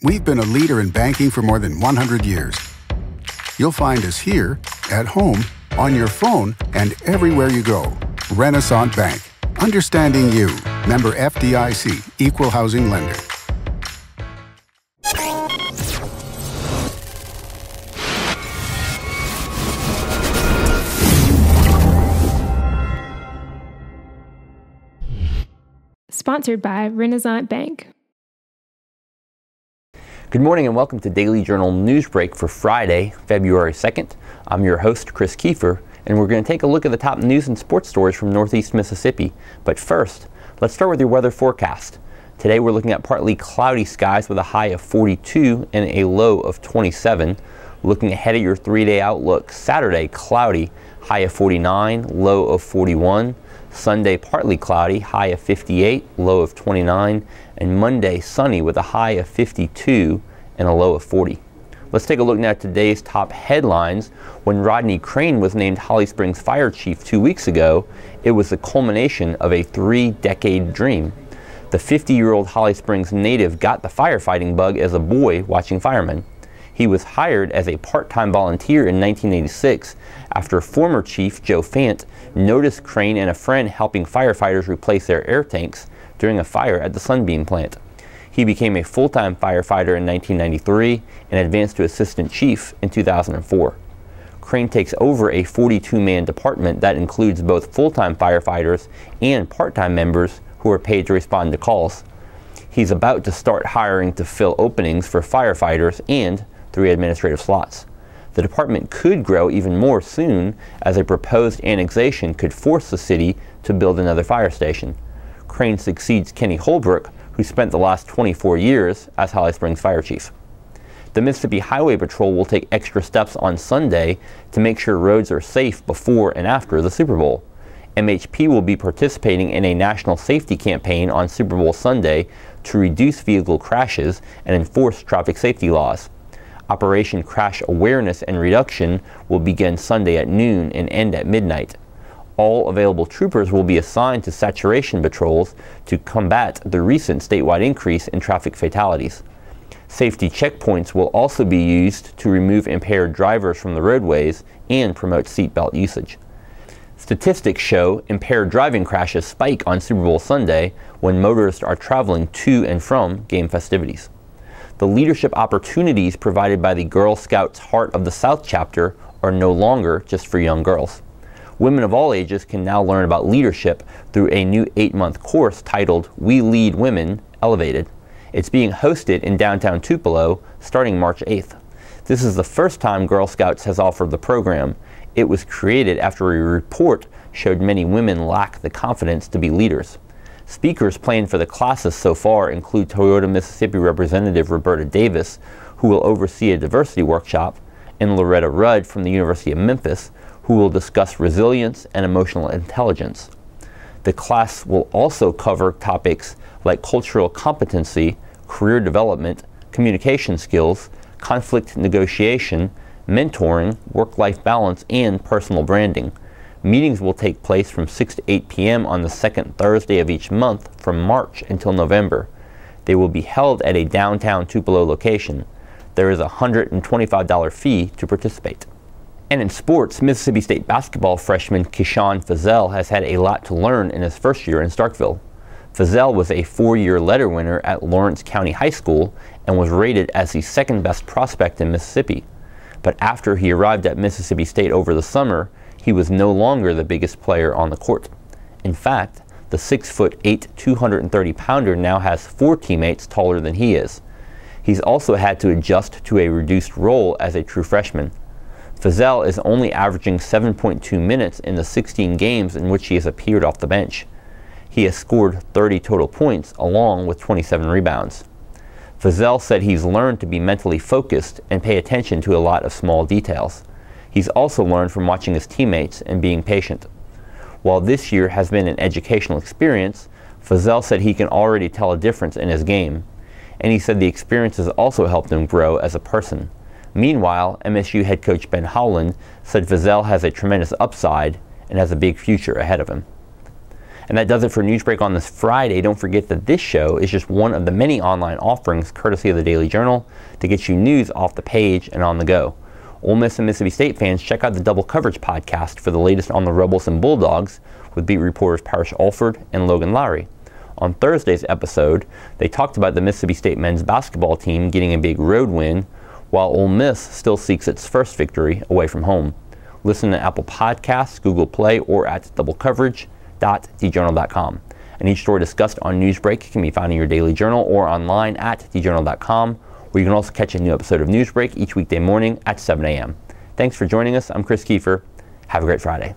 We've been a leader in banking for more than 100 years. You'll find us here, at home, on your phone, and everywhere you go. Renasant Bank. Understanding you. Member FDIC. Equal housing lender. Sponsored by Renasant Bank. Good morning and welcome to Daily Journal Newsbreak for Friday, February 2nd. I'm your host, Chris Kiefer, and we're going to take a look at the top news and sports stories from Northeast Mississippi. But first, let's start with your weather forecast. Today we're looking at partly cloudy skies with a high of 42 and a low of 27. Looking ahead at your three day outlook, Saturday cloudy, high of 49, low of 41. Sunday, partly cloudy, high of 58, low of 29, and Monday, sunny with a high of 52 and a low of 40. Let's take a look now at today's top headlines. When Rodney Crane was named Holly Springs Fire Chief two weeks ago, it was the culmination of a three decade dream. The 50 year old Holly Springs native got the firefighting bug as a boy watching firemen. He was hired as a part time volunteer in 1986 after former Chief Joe Fant noticed Crane and a friend helping firefighters replace their air tanks during a fire at the Sunbeam plant. He became a full time firefighter in 1993 and advanced to assistant chief in 2004. Crane takes over a 42 man department that includes both full time firefighters and part time members who are paid to respond to calls. He's about to start hiring to fill openings for firefighters and three administrative slots. The department could grow even more soon as a proposed annexation could force the city to build another fire station. Crane succeeds Kenny Holbrook, who spent the last 24 years as Holly Springs Fire Chief. The Mississippi Highway Patrol will take extra steps on Sunday to make sure roads are safe before and after the Super Bowl. MHP will be participating in a national safety campaign on Super Bowl Sunday to reduce vehicle crashes and enforce traffic safety laws. Operation Crash Awareness and Reduction will begin Sunday at noon and end at midnight. All available troopers will be assigned to saturation patrols to combat the recent statewide increase in traffic fatalities. Safety checkpoints will also be used to remove impaired drivers from the roadways and promote seatbelt usage. Statistics show impaired driving crashes spike on Super Bowl Sunday when motorists are traveling to and from game festivities. The leadership opportunities provided by the Girl Scouts Heart of the South chapter are no longer just for young girls. Women of all ages can now learn about leadership through a new eight month course titled We Lead Women Elevated. It's being hosted in downtown Tupelo starting March 8th. This is the first time Girl Scouts has offered the program. It was created after a report showed many women lack the confidence to be leaders. Speakers planned for the classes so far include Toyota Mississippi Representative Roberta Davis, who will oversee a diversity workshop, and Loretta Rudd from the University of Memphis, who will discuss resilience and emotional intelligence. The class will also cover topics like cultural competency, career development, communication skills, conflict negotiation, mentoring, work life balance, and personal branding. Meetings will take place from 6 to 8 p.m. on the second Thursday of each month from March until November. They will be held at a downtown Tupelo location. There is a $125 fee to participate. And in sports, Mississippi State basketball freshman KeyShawn Feazell has had a lot to learn in his first year in Starkville. Feazell was a four-year letter winner at Lawrence County High School and was rated as the second best prospect in Mississippi. But after he arrived at Mississippi State over the summer, he was no longer the biggest player on the court. In fact, the 6 foot 8, 230 pounder now has four teammates taller than he is. He's also had to adjust to a reduced role as a true freshman. Feazell is only averaging 7.2 minutes in the 16 games in which he has appeared off the bench. He has scored 30 total points along with 27 rebounds. Feazell said he's learned to be mentally focused and pay attention to a lot of small details. He's also learned from watching his teammates and being patient. While this year has been an educational experience, Feazell said he can already tell a difference in his game, and he said the experience has also helped him grow as a person. Meanwhile, MSU head coach Ben Howland said Feazell has a tremendous upside and has a big future ahead of him. And that does it for Newsbreak on this Friday. Don't forget that this show is just one of the many online offerings courtesy of the Daily Journal to get you news off the page and on the go. Ole Miss and Mississippi State fans, check out the Double Coverage podcast for the latest on the Rebels and Bulldogs with beat reporters Parrish Alford and Logan Lowry. On Thursday's episode, they talked about the Mississippi State men's basketball team getting a big road win, while Ole Miss still seeks its first victory away from home. Listen to Apple Podcasts, Google Play, or at doublecoverage.djournal.com. And each story discussed on Newsbreak can be found in your daily journal or online at djournal.com, where you can also catch a new episode of Newsbreak each weekday morning at 7 a.m. Thanks for joining us. I'm Chris Kiefer. Have a great Friday.